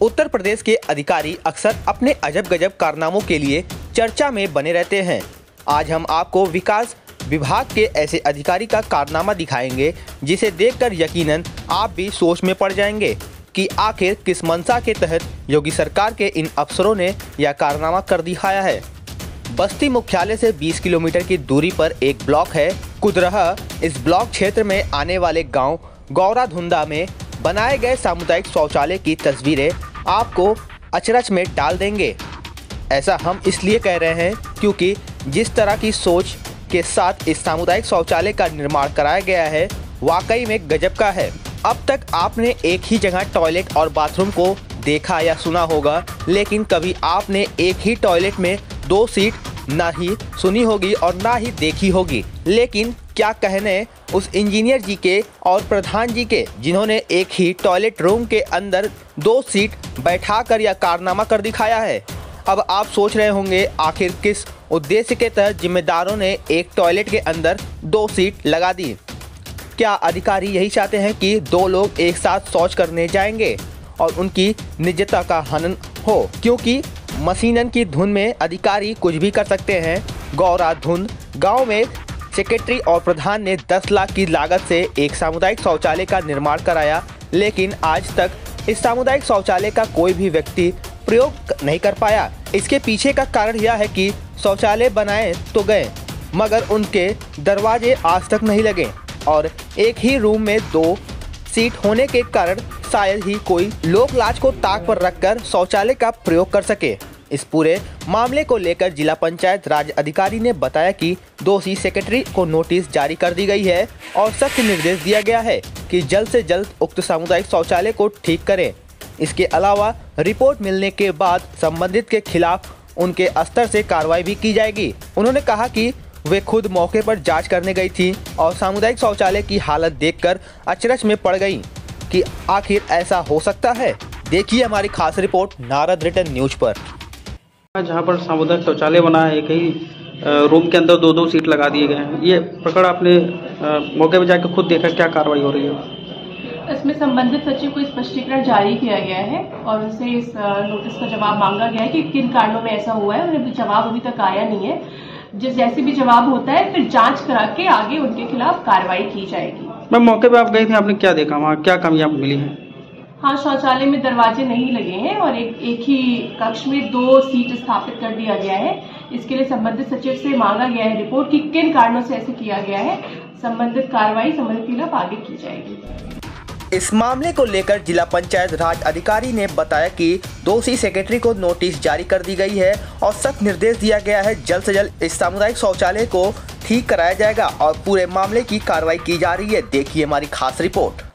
उत्तर प्रदेश के अधिकारी अक्सर अपने अजब गजब कारनामों के लिए चर्चा में बने रहते हैं। आज हम आपको विकास विभाग के ऐसे अधिकारी का कारनामा दिखाएँगे, जिसे देखकर यकीनन आप भी सोच में पड़ जाएँगे कि आखिर किस मंशा के तहत योगी सरकार के इन अफसरों ने यह कारनामा कर दिखाया है। बस्ती मुख्यालय से 20 किलोमीटर की दूरी पर एक ब्लॉक है, कुदरहा। इस ब्लॉक क्षेत्र में आने वाले गाँव गौरा धुंदा में बनाए गए सामुदायिक शौचालय की तस्वीरें आपको अचरज में डाल देंगे। ऐसा हम इसलिए कह रहे हैं क्योंकि जिस तरह की सोच के साथ इस सामुदायिक शौचालय का निर्माण कराया गया है, वाकई में गजब का है। अब तक आपने एक ही जगह टॉयलेट और बाथरूम को देखा या सुना होगा, लेकिन कभी आपने एक ही टॉयलेट में दो सीट ना ही सुनी होगी और ना ही देखी होगी। लेकिन क्या कहने उस इंजीनियर जी के और प्रधान जी के, जिन्होंने एक ही टॉयलेट रूम के अंदर दो सीट बैठा कर या कारनामा कर दिखाया है? अब आप सोच रहे होंगे, आखिर किस उद्देश्य के तहत जिम्मेदारों ने एक टॉयलेट के अंदर दो सीट लगा दी? क्या अधिकारी यही चाहते हैं कि दो लोग एक साथ शौच करने जाएँगे और उनकी निजता का हनन हो? क्योंकि मशीनन की धुन में अधिकारी कुछ भी कर सकते हैं। गौरा धुन, गाँव में सेक्रेटरी और प्रधान ने 10 लाख की लागत से एक सामुदायिक शौचालय का निर्माण कराया, लेकिन आज तक इस सामुदायिक शौचालय का कोई भी व्यक्ति प्रयोग नहीं कर पाया। इसके पीछे का कारण यह है कि शौचालय बनाए तो गए, मगर उनके दरवाजे आज तक नहीं लगे, और एक ही रूम में दो सीट होने के कारण शायद ही कोई लोक लाज को ताक पर रखकर शौचालय का प्रयोग कर सके। इस पूरे मामले को लेकर जिला पंचायत राज अधिकारी ने बताया कि दोषी सेक्रेटरी को नोटिस जारी कर दी गई है और सख्त निर्देश दिया गया है कि जल्द से जल्द उक्त सामुदायिक शौचालय को ठीक करें। इसके अलावा रिपोर्ट मिलने के बाद संबंधित के खिलाफ उनके स्तर से कार्रवाई भी की जाएगी। उन्होंने कहा कि वे खुद मौके पर जाँच करने गई थी और सामुदायिक शौचालय की हालत देखकर अचरज में पड़ गई कि आखिर ऐसा हो सकता है? देखिए हमारी खास रिपोर्ट, नारद रिटर्न न्यूज़ पर। जहाँ पर सामुदायिक शौचालय बना है एक ही रूम के अंदर दो दो सीट लगा दिए गए हैं। ये प्रकरण आपने मौके पर जाकर खुद देखा क्या कार्रवाई हो रही है? इसमें संबंधित सचिव को स्पष्टीकरण जारी किया गया है और उनसे इस नोटिस का जवाब मांगा गया है कि किन कारणों में ऐसा हुआ है और अभी जवाब अभी तक आया नहीं है। जिस जैसे भी जवाब होता है फिर जाँच करा के आगे उनके खिलाफ कार्रवाई की जाएगी। मैम मौके पर आप गए थे आपने क्या देखा? वहाँ क्या कामयाब मिली है? हाँ शौचालय में दरवाजे नहीं लगे हैं और एक एक ही कक्ष में दो सीट स्थापित कर दिया गया है। इसके लिए संबंधित सचिव से मांगा गया है रिपोर्ट कि किन कारणों से ऐसे किया गया है। संबंधित कार्रवाई संबंधित खिलाफ आगे की जाएगी। इस मामले को लेकर जिला पंचायत राज अधिकारी ने बताया कि दोषी सेक्रेटरी को नोटिस जारी कर दी गई है और सख्त निर्देश दिया गया है जल्द से जल्द इस सामुदायिक शौचालय को ठीक कराया जाएगा और पूरे मामले की कार्रवाई की जा रही है। देखिए हमारी खास रिपोर्ट।